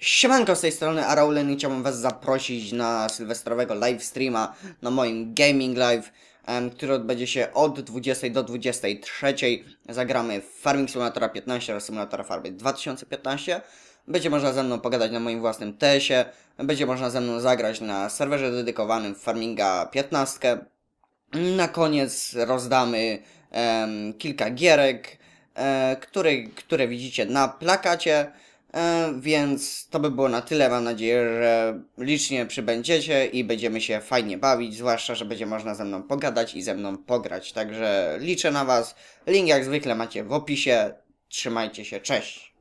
Siemanko z tej strony Araulen i chciałbym was zaprosić na sylwestrowego live streama na moim Gaming Live, em, który odbędzie się od 20 do 23. Zagramy Farming Simulatora 15 oraz Simulatora Farmy 2015. Będzie można ze mną pogadać na moim własnym TS-ie, będzie można ze mną zagrać na serwerze dedykowanym Farminga 15. Na koniec rozdamy em, kilka gierek, e, które, które widzicie na plakacie. E, więc to by było na tyle. Mam nadzieję, że licznie przybędziecie i będziemy się fajnie bawić, zwłaszcza, że będzie można ze mną pogadać i ze mną pograć. Także liczę na Was. Link jak zwykle macie w opisie. Trzymajcie się, cześć.